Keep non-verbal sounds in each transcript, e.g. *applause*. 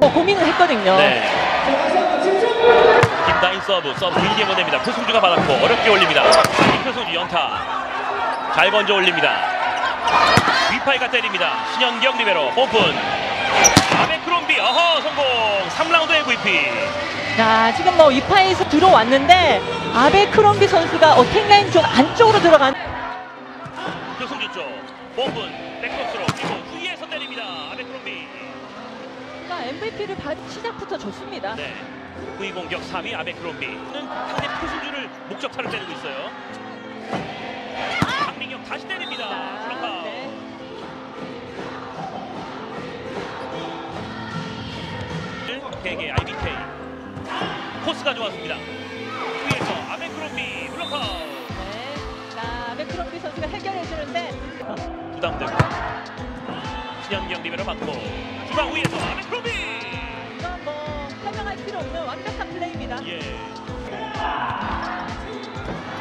어, 고민을 했거든요. 네. 김다인 서브, 서브 길게 보냅니다. 표승주가 받았고 어렵게 올립니다. 표승주 연타. 잘 건져 올립니다. 위파위가 때립니다. 신연경 리베로 오픈. 아베크롬비 어허 성공. 3라운드 MVP. 자, 지금 뭐 위파에서 들어왔는데 아베 크롬비 선수가 attack line 좀 안쪽으로 들어간 표승주 쪽 오픈. 백코스로 MVP를 받 시작부터 좋습니다. 네. 후위 공격 3위 아베크롬비는 상대 표승주를 목적타를 때리고 있어요. 강민경 다시 때립니다. 자, 블록아웃. 네. 개개 IBK 코스가 좋았습니다. 위에서 아베크롬비 블록아웃 네. 자, 아베 크롬비 선수가 해결해 주는데 부담되고 신현경 리베로 받고 중앙 위에서 아베크롬비 이건 뭐 설명할 필요 없는 완벽한 플레이입니다. 예.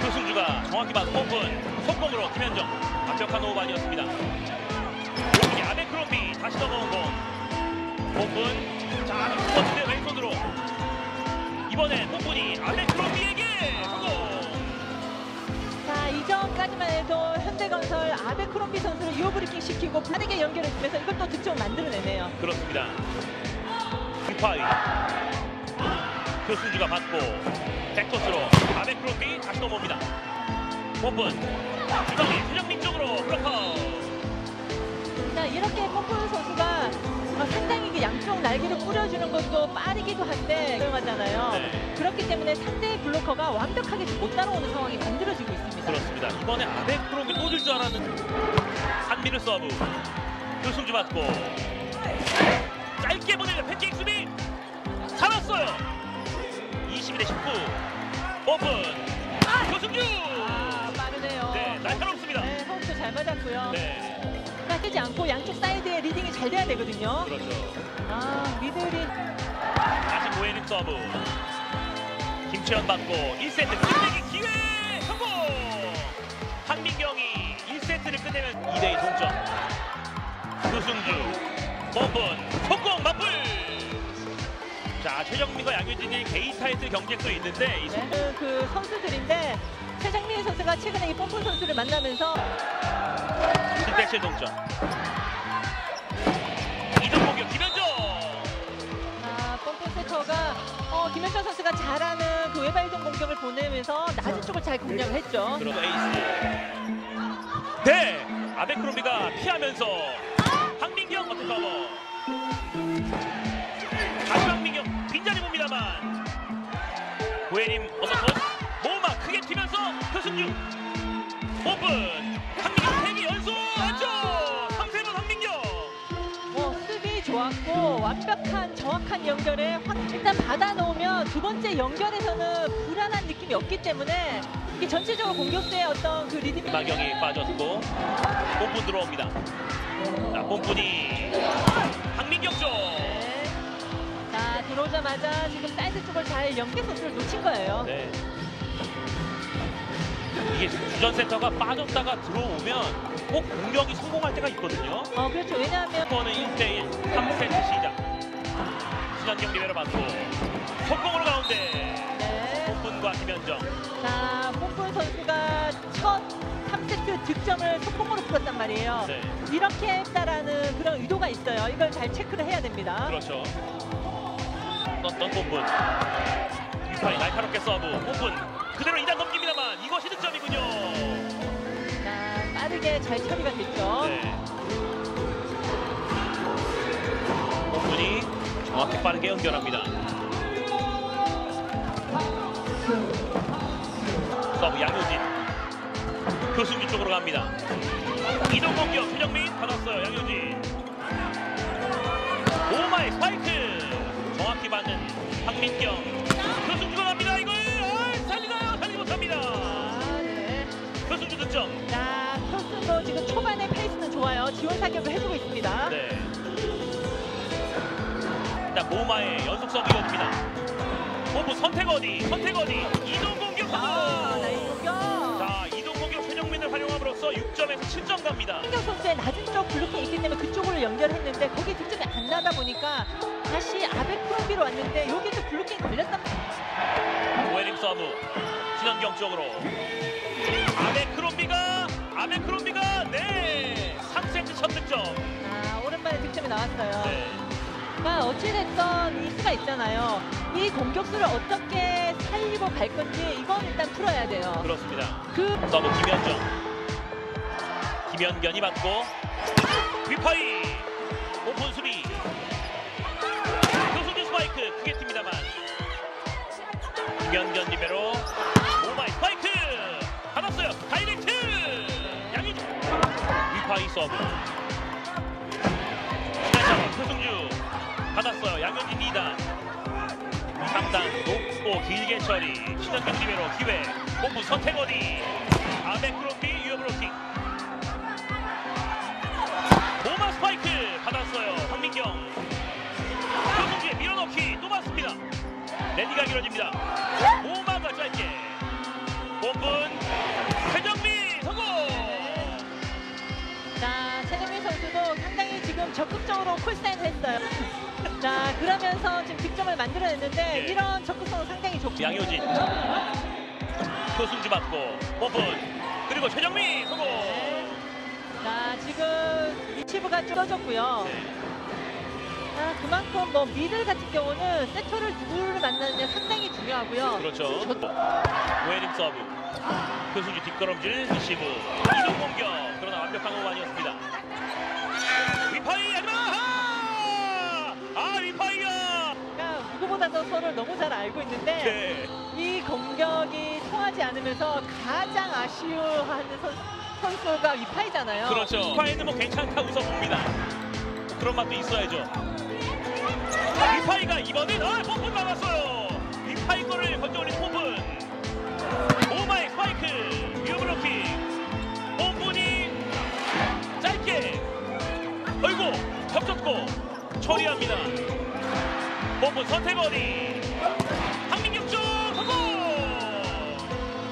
표승주가 정확히 받고 오픈 속공으로 김현정 완벽한 오반이었습니다. 오픈이 아베크롬비 다시 넘어온 공 오픈 자 슈퍼인데 왼손으로 이번엔 오픈이 아베크롬비에게 성공 자, 이전까지만 해도 현대건설 아베 크롬비 선수를 이어브리핑 시키고 빠르게 연결해주면서 이것도 득점 만들어내네요. 그렇습니다. 휘파이 표승주가 받고 백토스로 아베크롬비 다시 넘어옵니다. 오픈 주정민 최정민 쪽으로 블록아웃 자, 이렇게 pom프 뿌려주는 것도 빠르기도 한데 유용하잖아요. 네. 그렇기 때문에 상대의 블로커가 완벽하게 못 따라오는 상황이 만들어지고 있습니다. 그렇습니다. 이번에 아베크롬이 꽂을 줄 알았는데 한민우 서브 표승주 받고 짧게 보내는 팬케이크 수비 살았어요. 22대 19 오픈 표승주 아, 빠르네요. 네 날카롭습니다. 네, 호흡도 잘 맞았고요. 네 빠지지 않고 양쪽 사이드에 리딩이 잘 돼야 되거든요. 그렇죠. 아, 미들이. 다시 모에는 서브. 김채연 받고 1세트 끝내기 기회! 성공! 한민경이 1세트를 끝내면 2대2 동점. 조승주 오픈 속공 맞불! 자 최정민과 양효진이 개인 타이틀 경쟁도 있는데 이 속- 네, 그 선수들인데 최정민 선수가 최근에 이 pom프 선수를 만나면서 7대7 동점 어, 김현철 선수가 잘하는 그 외발 이동 공격을 보내면서 낮은 쪽을 잘 공략을 했죠. 그리고 에이스. 네, 아베크롬비가 피하면서 황민경 어택 커버. 다시 황민경. 빈자리 봅니다만. 고혜림 어서컷. 모마 크게 튀면서 표승주 오픈 좋았고 완벽한 정확한 연결에 확 일단 받아 놓으면 두 번째 연결에서는 불안한 느낌이 없기 때문에 이게 전체적으로 공격수의 어떤 그 리듬이 마경이 빠졌고 뽐뿐 들어옵니다. 자, 뽐뿐이 황민경 쪽 네. 자 들어오자마자 지금 사이드 쪽을 잘 연계 선수를 놓친 거예요. 네. 이게 주전 센터가 빠졌다가 들어오면 꼭 공격이 성공할 때가 있거든요. 어 그렇죠. 왜냐하면 이거는 1대1 3세트 시작. 신현경 리베로 받고 속공으로 가운데 네. 오픈과 김현정. 자 pom프 선수가 첫 3세트 득점을 속공으로 풀었단 말이에요. 네, 이렇게 했다라는 그런 의도가 있어요. 이걸 잘 체크를 해야 됩니다. 그렇죠. 떴던 오픈. 유파이 날카롭게 서브 오픈. 그대로 2단 잘 처리가 됐죠. 네. 오픈이 정확히 빠르게 연결합니다. 서브 양효진. 교승기 쪽으로 갑니다. 이동 공격 최정민 받았어요. 양효진. 오마이 스파이크. 정확히 받는 황민경. 교승주가 갑니다. 이걸 아, 살리나요? 살리지 못합니다. 아, 네. 교승주 득점. 자 토스도 지금 초반에 페이스는 좋아요. 지원 사격을 해주고 있습니다. 네. 일단 모마의 연속 서브 이어집니다. 오브 선택 어디? 선택 어디? 이동 공격 아, 성공. 나이 공격. 자, 이동 공격 최정민을 활용함으로써 6점에서 7점 갑니다. 신경 선수의 낮은 쪽 블루킹 있기 때문에 그쪽으로 연결했는데 거기 득점이 안 나다 보니까 아 다시 아베크롬비로 왔는데 여기 또 블로킹 걸렸단 오해림 서브 신현경 쪽으로 아베 크롬비가 아베크롬비가 네 3세트 첫 득점 아, 오랜만에 득점이 나왔어요. 네. 그러니까 어찌됐건 이 수가 있잖아요. 이 공격수를 어떻게 살리고 갈 건지 이건 일단 풀어야 돼요. 그렇습니다 그 서브 김현정 김현견이 받고 위파이 오픈 수비 교수준 스파이크 크게 튑니다만 김현견 리베로 위파이 서브. 다시 표승주 받았어요. 양현진 2단 3단 높고 길게 처리. 신현경 리베로 기회. 본부 서태건이 아베크롬비 유어브로킹 도마 스파이크 받았어요. 황민경. 표승주의 밀어넣기 또 맞습니다. 랠리가 길어집니다. 도마 적극적으로 콜사인 했어요. *laughs* 자, 그러면서 지금 득점을 만들어냈는데 네. 이런 적극성은 상당히 좋고. 양효진 표승주 받고 오픈 그리고 최정민 성공 자, 지금 리치브가 좁아졌고요. 네. 아, 그만큼 뭐 미들 같은 경우는 세터를 누구를 만나느냐 상당히 중요하고요. 그렇죠 저- 오해림 서브 표승주 뒷걸음질 리시브 이동 공격 그러나 완벽한 호흡 아니었습니다 누구보다도 서로를 너무 잘 알고 있는데 네. 이 공격이 통하지 않으면서 가장 아쉬워하는 선, 선수가 위파위잖아요. 그렇죠. 위파위는 뭐 괜찮다 웃어봅니다. 그런 맛도 있어야죠. 위파위가 이번엔 아 폰푼 나왔어요. 위파위 거를 건져 올린 폰푼 모마의 스파이크 유효 블로킹. 폰푼이 짧게 어이구 겹쳤고 처리합니다 pom분 선택어리 황민경 쪽 성공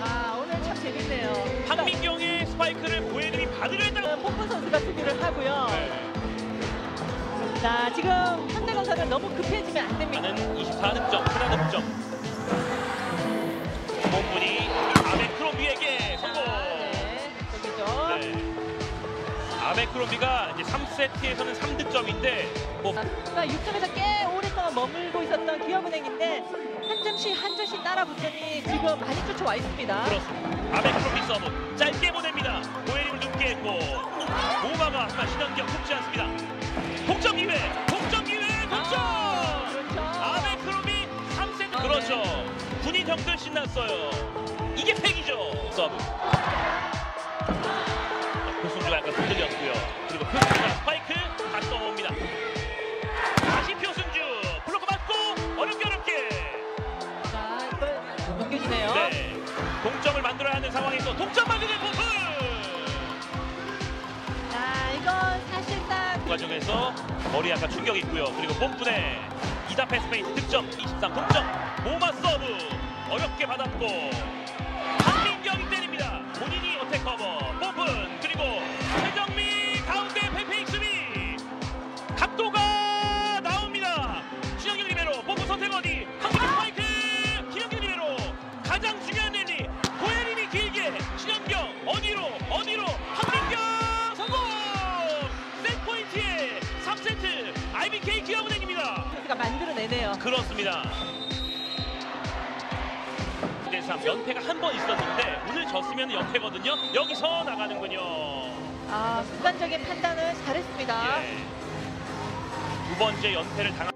아 오늘 참 재밌네요. 황민경의 스파이크를 고해림이 받으려 했다가 포프 선수가 수비를 하고요. 네. 자 지금 현대건설은 너무 급해지면 안 됩니다. 나는 24득점, 하나 득점. 본분이 아베크롬비에게 성공. 네. 네. 아베크롬비가 이제 3세트에서는 3득점인데 뭐 그러니까 6점에서 꽤 오랫동안 머물고 있었던 기업은행인데 한 점씩 한 점씩 따라 붙더니 지금 많이 쫓아와 있습니다. 그렇습니다. 아베크롬비 서브 짧게 보냅니다. 고예림을 눕게 했고 모마가 하지만 신연경 속지 않습니다. 동점 기회, 동점 기회, 동점. 아, 그렇죠. 아베크롬비 3세트 그렇죠. 군인 형들 신났어요. 이게 패기죠. 서브. 표승주가 약간 흔들렸고요. 그리고 뽐분의 이다 패스 페이스 득점 23 동점 모마 서브. 어렵게 받았고 그렇습니다. 1대3 연패가 한 번 있었는데 오늘 졌으면 연패거든요. 여기서 나가는군요. 아 순간적인 판단을 잘했습니다. 예. 두 번째 연패를 당한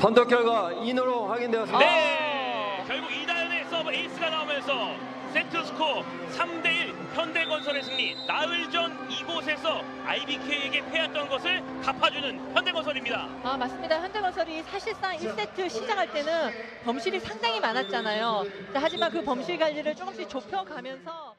판독 결과 인으로 확인되었습니다. 네. 결국 이다현의 서브 에이스가 나오면서 세트 스코어 3대1 현대건설의 승리. 나흘 전 이곳에서 IBK에게 패했던 것을 갚아주는 현대건설입니다. 아 맞습니다. 현대건설이 사실상 1세트 시작할 때는 범실이 상당히 많았잖아요. 자, 하지만 그 범실 관리를 조금씩 좁혀가면서